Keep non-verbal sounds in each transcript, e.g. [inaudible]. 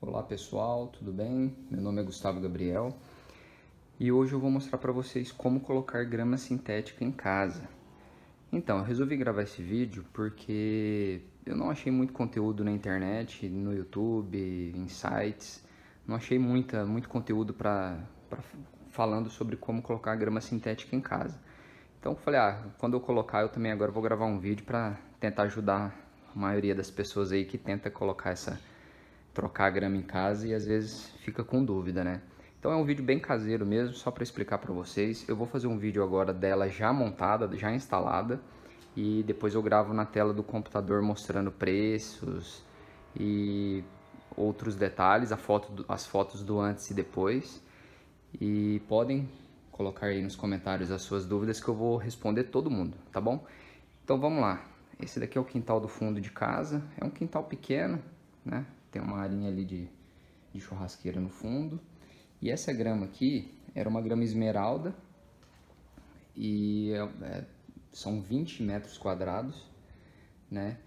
Olá pessoal, tudo bem? Meu nome é Gustavo Gabriel e hoje eu vou mostrar para vocês como colocar grama sintética em casa. Então, eu resolvi gravar esse vídeo porque eu não achei muito conteúdo na internet, no YouTube, em sites, não achei muita, muito conteúdo para falando sobre como colocar grama sintética em casa. Então eu falei, ah, quando eu colocar eu também agora vou gravar um vídeo para tentar ajudar a maioria das pessoas aí que tenta colocar essa trocar a grama em casa e às vezes fica com dúvida, né? Então é um vídeo bem caseiro mesmo, só para explicar para vocês. Eu vou fazer um vídeo agora dela já montada, já instalada, e depois eu gravo na tela do computador mostrando preços e outros detalhes, foto, as fotos do antes e depois. E podem colocar aí nos comentários as suas dúvidas que eu vou responder todo mundo, tá bom? Então vamos lá. Esse daqui é o quintal do fundo de casa. É um quintal pequeno, né? Tem uma arinha ali de, de churrasqueira no fundo. E essa grama aqui era uma grama esmeralda e é, é são 20 metros quadrados, né?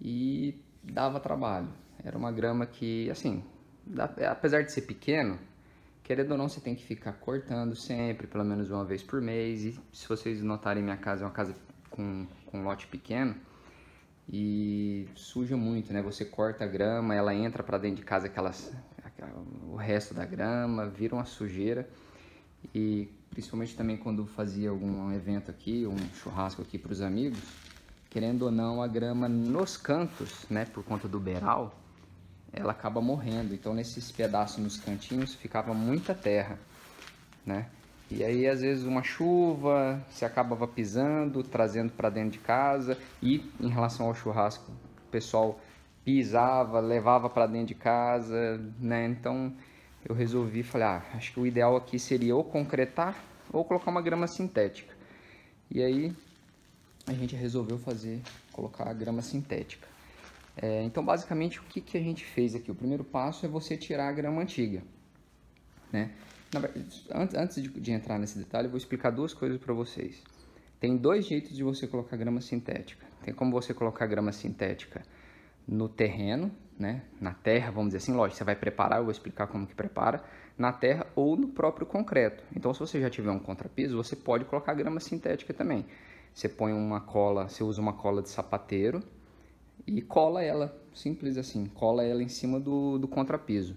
E dava trabalho. Era uma grama que, assim, apesar de ser pequeno, querendo ou não, você tem que ficar cortando sempre, pelo menos uma vez por mês. E se vocês notarem, minha casa é uma casa com, com um lote pequeno, e suja muito, né? Você corta a grama, ela entra para dentro de casa, aquelas, o resto da grama, vira uma sujeira. E principalmente também quando fazia algum evento aqui, um churrasco aqui para os amigos, querendo ou não, a grama nos cantos, né, por conta do beiral, ela acaba morrendo. Então nesses pedaços nos cantinhos ficava muita terra, né? E aí, às vezes, uma chuva, você acabava pisando, trazendo para dentro de casa. E em relação ao churrasco, o pessoal pisava, levava para dentro de casa, né? Então eu resolvi, falei, ah, acho que o ideal aqui seria ou concretar ou colocar uma grama sintética. E aí a gente resolveu fazer, colocar a grama sintética. É, então, basicamente, o que, que a gente fez aqui? O primeiro passo é você tirar a grama antiga, né? Antes de, entrar nesse detalhe, eu vou explicar duas coisas para vocês. Tem dois jeitos de você colocar grama sintética. Tem como você colocar grama sintética no terreno, né? na terra, vamos dizer assim, lógico, você vai preparar, eu vou explicar como que prepara, na terra ou no próprio concreto. Então, se você já tiver um contrapiso, você pode colocar grama sintética também. Você põe uma cola, você usa uma cola de sapateiro e cola ela, simples assim, cola ela em cima do, do contrapiso.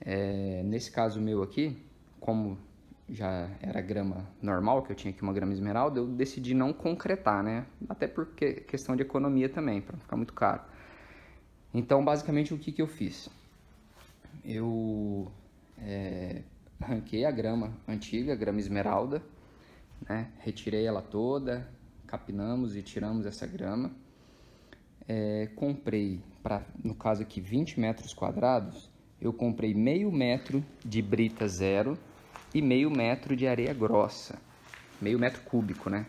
É, nesse caso meu aqui, como já era grama normal, que eu tinha aqui uma grama esmeralda, eu decidi não concretar, né? Até porque questão de economia também, para não ficar muito caro. Então, basicamente, o que, que eu fiz? Eu é, arranquei a grama antiga, a grama esmeralda, né? Retirei ela toda, capinamos e tiramos essa grama. É, comprei, para no caso aqui, 20 metros quadrados, eu comprei meio metro de brita zero e meio metro de areia grossa, meio metro cúbico, né?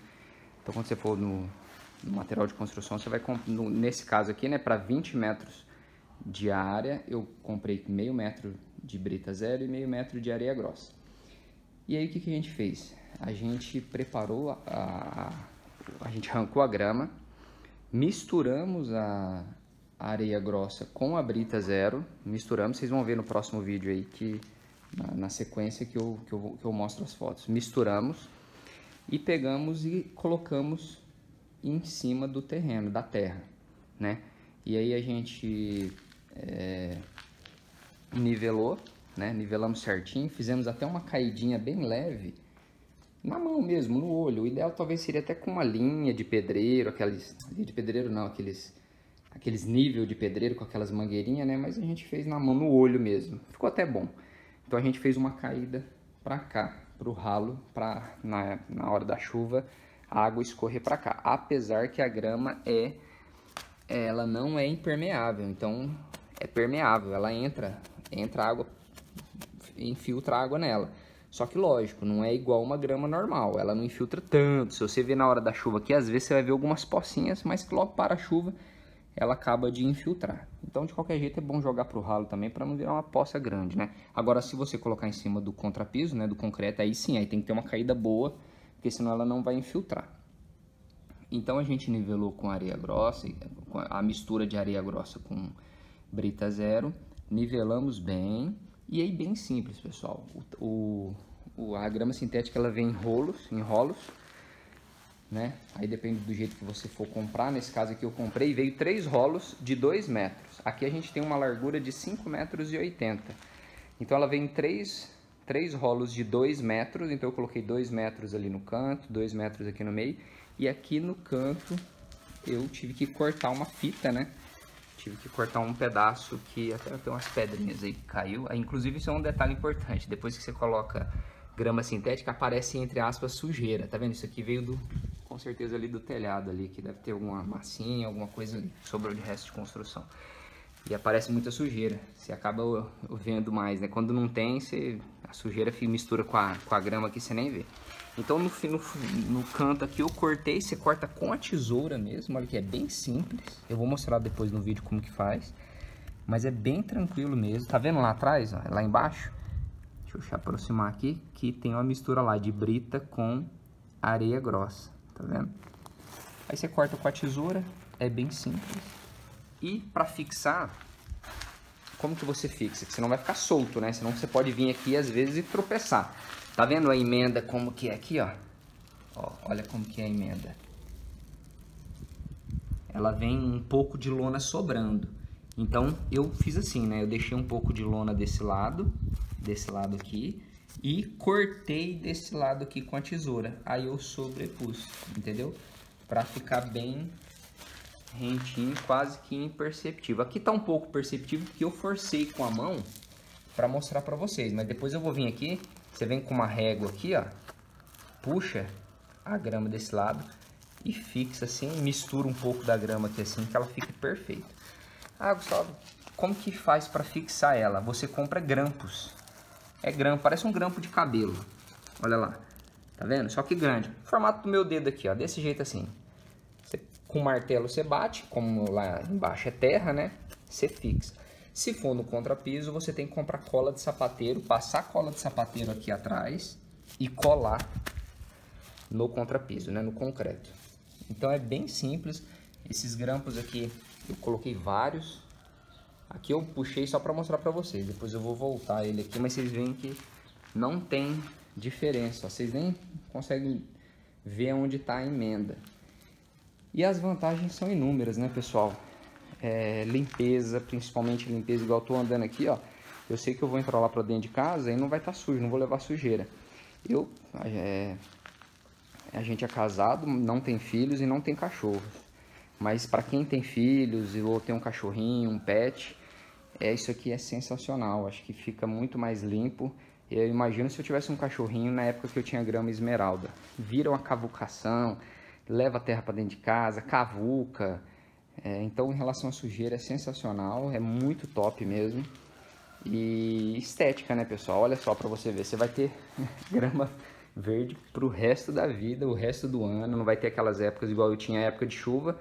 Então quando você for no, no material de construção, você vai no, nesse caso aqui, né, para 20 metros de área, eu comprei meio metro de brita zero e meio metro de areia grossa. E aí o que, que a gente fez? A gente preparou, a, a, a gente arrancou a grama, misturamos a, areia grossa com a brita zero, misturamos, vocês vão ver no próximo vídeo aí que na, na sequência que eu, que, eu, que eu mostro as fotos. Misturamos e pegamos e colocamos em cima do terreno, da terra, né? E aí a gente é, nivelou, né? Nivelamos certinho, fizemos até uma caidinha bem leve, na mão mesmo, no olho. O ideal talvez seria até com uma linha de pedreiro, aqueles... de pedreiro não, aqueles aqueles nível de pedreiro com aquelas mangueirinhas, né? Mas a gente fez na mão, no olho mesmo. Ficou até bom. Então a gente fez uma caída para cá, para o ralo, para na, na hora da chuva a água escorrer para cá. Apesar que a grama é, ela não é impermeável, então é permeável. Ela entra, entra água, infiltra água nela. Só que lógico, não é igual uma grama normal, ela não infiltra tanto. Se você vê na hora da chuva aqui, às vezes você vai ver algumas pocinhas, mas logo para a chuva ela acaba de infiltrar. Então, de qualquer jeito, é bom jogar para o ralo também para não virar uma poça grande, né? Agora, se você colocar em cima do contrapiso, né, do concreto, aí sim, aí tem que ter uma caída boa, porque senão ela não vai infiltrar. Então, a gente nivelou com areia grossa, a mistura de areia grossa com brita zero. nivelamos bem e aí bem simples, pessoal. O, o, a grama sintética ela vem em rolos, em rolos, né? Aí depende do jeito que você for comprar. Nesse caso aqui eu comprei, veio três rolos de 2 metros. Aqui a gente tem uma largura de 5 metros e 80. Então ela vem em três, três rolos de 2 metros. Então eu coloquei 2 metros ali no canto, 2 metros aqui no meio. E aqui no canto eu tive que cortar uma fita, né? Tive que cortar um pedaço que até tem umas pedrinhas aí que caiu. Inclusive isso é um detalhe importante. Depois que você coloca grama sintética, aparece entre aspas sujeira. Tá vendo? Isso aqui veio do, com certeza ali do telhado ali, que deve ter alguma massinha, alguma coisa ali, sobrou de resto de construção. E aparece muita sujeira, você acaba vendo mais, né? Quando não tem, você, a sujeira mistura com a, com a grama aqui, você nem vê. Então no, no, no canto aqui eu cortei, você corta com a tesoura mesmo, olha que é bem simples. Eu vou mostrar depois no vídeo como que faz. Mas é bem tranquilo mesmo. Tá vendo lá atrás, ó, lá embaixo? Deixa eu aproximar aqui, que tem uma mistura lá de brita com areia grossa, tá vendo? Aí você corta com a tesoura, é bem simples. E para fixar, como que você fixa? Que você não vai ficar solto, né? Senão você pode vir aqui às vezes e tropeçar. Tá vendo a emenda como que é aqui, ó? ó olha como que é a emenda. Ela vem um pouco de lona sobrando. Então eu fiz assim, né? Eu deixei um pouco de lona desse lado desse lado aqui e cortei desse lado aqui com a tesoura. Aí eu sobrepus, entendeu? Para ficar bem rentinho, quase que imperceptível. Aqui tá um pouco perceptível porque eu forcei com a mão para mostrar para vocês, mas depois eu vou vir aqui, você vem com uma régua aqui, ó, puxa a grama desse lado e fixa assim, mistura um pouco da grama aqui assim, que ela fique perfeita. Ah, Gustavo, como que faz para fixar ela? Você compra grampos. É grampo, parece um grampo de cabelo. Olha lá. Tá vendo? Só que grande. formato do meu dedo aqui, ó. Desse jeito assim. Com o martelo você bate, como lá embaixo é terra, né? Você fixa. Se for no contrapiso, você tem que comprar cola de sapateiro, passar cola de sapateiro aqui atrás e colar no contrapiso, né? No concreto. Então é bem simples. Esses grampos aqui, eu coloquei vários Aqui eu puxei só para mostrar para vocês, depois eu vou voltar ele aqui, mas vocês veem que não tem diferença, vocês nem conseguem ver onde está a emenda. E as vantagens são inúmeras, né, pessoal? É, limpeza, principalmente limpeza, igual eu tô andando aqui, ó. Eu sei que eu vou entrar lá para dentro de casa e não vai estar tá sujo, não vou levar sujeira. Eu, é, a gente é casado, não tem filhos e não tem cachorros. Mas para quem tem filhos ou tem um cachorrinho, um pet, é isso aqui é sensacional. Acho que fica muito mais limpo. Eu imagino se eu tivesse um cachorrinho na época que eu tinha grama esmeralda. Vira uma cavucação, leva a terra para dentro de casa, cavuca. É, então, em relação à sujeira, é sensacional, é muito top mesmo. E estética, né, pessoal? Olha só para você ver, você vai ter [laughs] grama verde pro resto da vida, o resto do ano. Não vai ter aquelas épocas igual eu tinha época de chuva,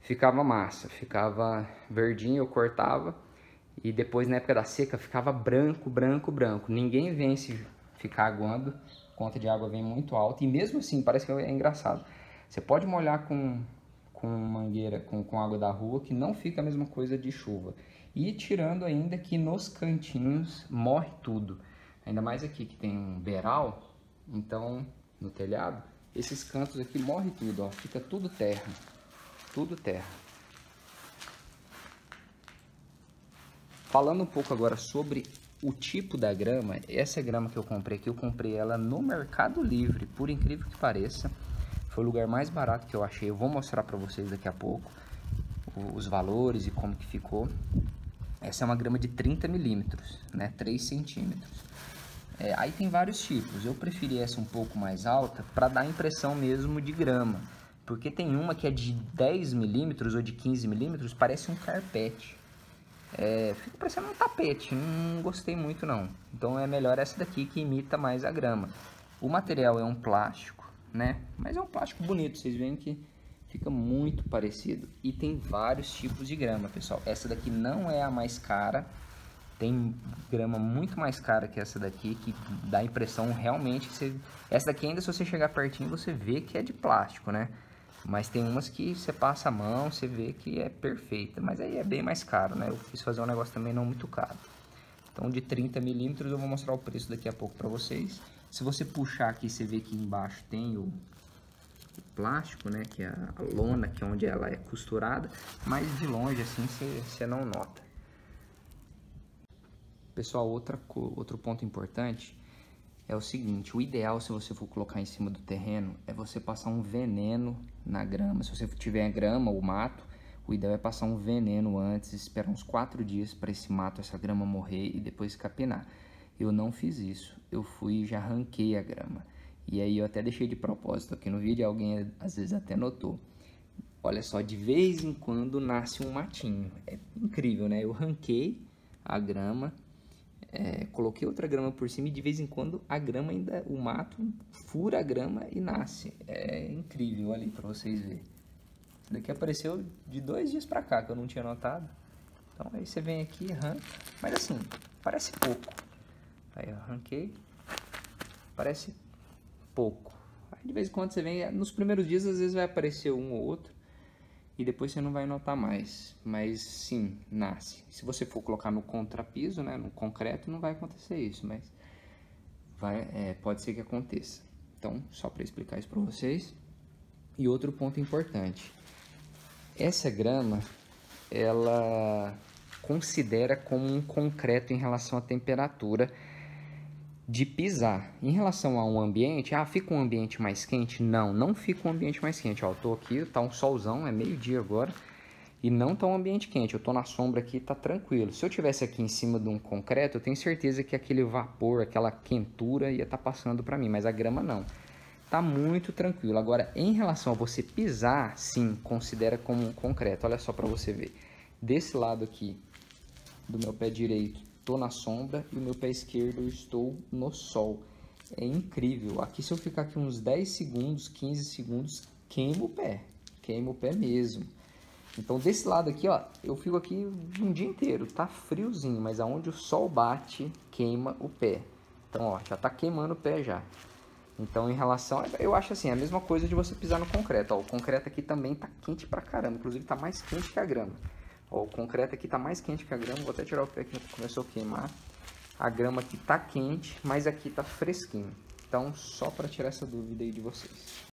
ficava massa, ficava verdinho, eu cortava e depois na época da seca ficava branco, branco, branco. Ninguém vence ficar aguando, a conta de água vem muito alta e mesmo assim parece que é engraçado. Você pode molhar com, com mangueira, com, com água da rua, que não fica a mesma coisa de chuva. E tirando ainda que nos cantinhos morre tudo. Ainda mais aqui que tem um beiral, então no telhado, esses cantos aqui morre tudo, ó, fica tudo terra. Tudo terra. Falando um pouco agora sobre o tipo da grama, essa grama que eu comprei aqui, eu comprei ela no Mercado Livre, por incrível que pareça. Foi o lugar mais barato que eu achei. Eu vou mostrar para vocês daqui a pouco os valores e como que ficou. Essa é uma grama de 30 milímetros, né? 3 centímetros. É, aí tem vários tipos. Eu preferi essa um pouco mais alta para dar a impressão mesmo de grama. Porque tem uma que é de 10 milímetros ou de 15 milímetros, parece um carpete é, fica parecendo um tapete, não gostei muito não. Então é melhor essa daqui que imita mais a grama. O material é um plástico, né? Mas é um plástico bonito, vocês veem que fica muito parecido. E tem vários tipos de grama, pessoal. Essa daqui não é a mais cara, tem grama muito mais cara que essa daqui, que dá a impressão realmente que você... Essa daqui ainda, se você chegar pertinho, você vê que é de plástico, né? Mas tem umas que você passa a mão, você vê que é perfeita. Mas aí é bem mais caro, né? Eu quis fazer um negócio também não muito caro. Então de 30 milímetros eu vou mostrar o preço daqui a pouco para vocês. Se você puxar aqui, você vê que embaixo tem o, o plástico, né? Que é a lona, que é onde ela é costurada. Mas de longe assim você, você não nota. Pessoal, outra, outro ponto importante é o seguinte, o ideal se você for colocar em cima do terreno é você passar um veneno na grama. Se você tiver grama ou mato, o ideal é passar um veneno antes, esperar uns quatro dias para esse mato, essa grama morrer e depois capinar. Eu não fiz isso, eu fui e já arranquei a grama. E aí eu até deixei de propósito aqui no vídeo, alguém às vezes até notou. Olha só, de vez em quando nasce um matinho. É incrível, né? Eu arranquei a grama, é, coloquei outra grama por cima e de vez em quando a grama ainda, o mato fura a grama e nasce. É incrível ali para vocês verem. Isso daqui apareceu de dois dias para cá que eu não tinha notado. Então aí você vem aqui, arranca, mas assim, parece pouco. Aí eu arranquei, parece pouco. Aí de vez em quando você vem, nos primeiros dias às vezes vai aparecer um ou outro e depois você não vai notar mais. Mas sim, nasce. Se você for colocar no contrapiso, né, no concreto, não vai acontecer isso, mas vai, é, pode ser que aconteça. Então, só para explicar isso para vocês. E outro ponto importante, essa grama, ela considera como um concreto em relação à temperatura de pisar. Em relação a um ambiente, ah, fica um ambiente mais quente? Não, não fica um ambiente mais quente. Ó, eu tô aqui, tá um solzão, é meio-dia agora, e não tá um ambiente quente. Eu tô na sombra aqui, tá tranquilo. Se eu tivesse aqui em cima de um concreto, eu tenho certeza que aquele vapor, aquela quentura ia estar tá passando para mim, mas a grama não. Tá muito tranquilo. Agora, em relação a você pisar, sim, considera como um concreto. Olha só para você ver. Desse lado aqui do meu pé direito, estou na sombra e o meu pé esquerdo estou no sol. É incrível. Aqui se eu ficar aqui uns 10 segundos, 15 segundos, queimo o pé. Queimo o pé mesmo. Então desse lado aqui, ó, eu fico aqui um dia inteiro. Tá friozinho, mas aonde o sol bate, queima o pé. Então, ó, já tá queimando o pé já. Então, em relação, eu acho assim, a mesma coisa de você pisar no concreto. Ó, o concreto aqui também tá quente pra caramba, inclusive tá mais quente que a grama. Ó, o concreto aqui está mais quente que a grama. Vou até tirar o pé que começou a queimar. A grama aqui está quente, mas aqui está fresquinho. Então, só para tirar essa dúvida aí de vocês.